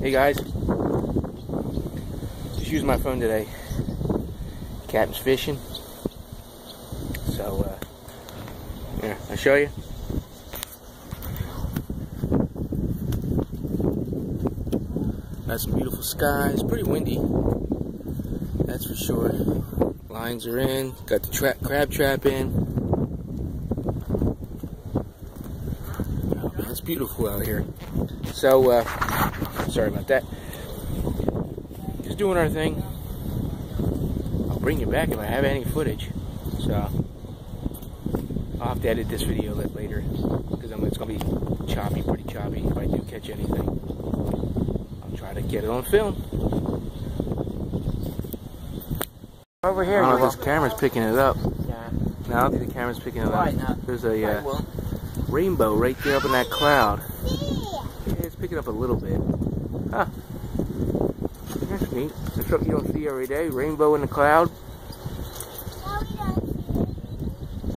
Hey guys, just using my phone today. Captain's fishing. So, uh, here, I'll show you. Got some beautiful skies, pretty windy, that's for sure. Lines are in, got the tra crab trap in. It's beautiful out here. So, uh, sorry about that. Just doing our thing. I'll bring you back if I have any footage. So, I'll have to edit this video later because it's going to be choppy, pretty choppy if I do catch anything. I'll try to get it on film. Over here. I don't know if this camera's picking it up. Yeah. No, I don't think the camera's picking it up. Right now. There's a uh, rainbow right there up in that cloud. Yeah, it's picking up a little bit. Huh. That's neat. That's something you don't see every day. Rainbow in the cloud.